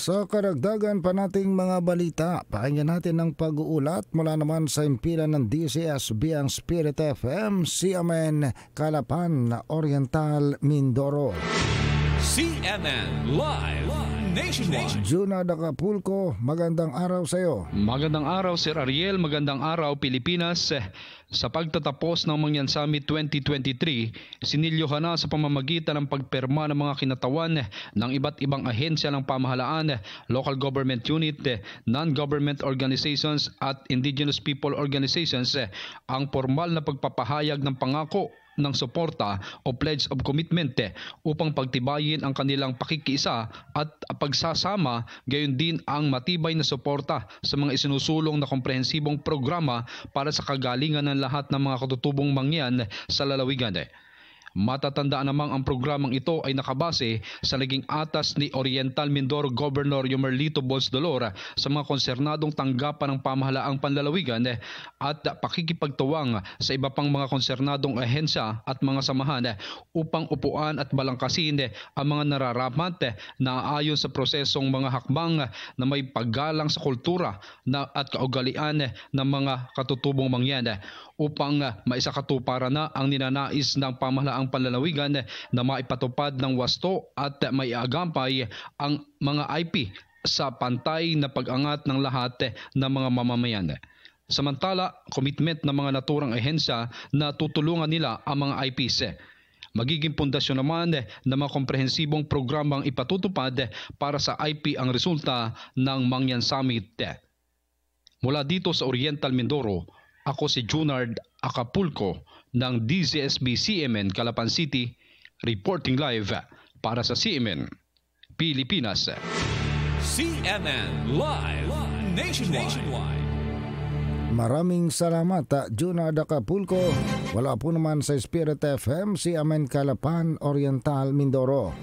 Sa karagdagan pa nating mga balita, pakinggan natin ang pag-uulat mula naman sa impilan ng DCSB ang Spirit FM, CMN, Kalapan, Oriental, Mindoro. CNN Live Nationwide. Juna Dacapulco, magandang araw sa iyo. Magandang araw Sir Ariel, magandang araw Pilipinas. Sa pagtatapos ng Mangyan Summit 2023, sinilyohan na sa pamamagitan ng pagperma ng mga kinatawan ng iba't ibang ahensya ng pamahalaan, local government unit, non-government organizations at indigenous people organizations ang formal na pagpapahayag ng pangako ng suporta o pledge of commitment eh, upang pagtibayin ang kanilang pakikiisa at pagsasama gayon din ang matibay na suporta sa mga isinusulong na komprehensibong programa para sa kagalingan ng lahat ng mga katutubong mangyan sa lalawigan. Matatandaan namang ang programang ito ay nakabase sa naging atas ni Oriental Mindoro Governor Yomerlito Bols Dolor sa mga konsernadong tanggapan ng pamahalaang panlalawigan at pakikipagtuwang sa iba pang mga konsernadong ahensya at mga samahan upang upuan at balangkasin ang mga nararapat na ayon sa prosesong mga hakbang na may paggalang sa kultura at kaugalian ng mga katutubong mangyan upang maisakatuparan na ang ninanais ng pamahalaang panlalawigan na maipatupad ng wasto at maiagampay ang mga IP sa pantay na pag-angat ng lahat ng mga mamamayan. Samantala, commitment ng mga naturang ahensya na tutulungan nila ang mga IPs. Magiging pundasyon naman ng mga komprehensibong programang ipatutupad para sa IP ang resulta ng Mangyan Summit. Mula dito sa Oriental Mindoro, ako si Junard Acapulco ng DZSB CMN Calapan City, reporting live para sa CMN Pilipinas. CNN Live Nationwide. Maraming salamat, ah, Juna Dacapulco. Wala po naman sa Spirit FM, CMN, Kalapan, Oriental, Mindoro.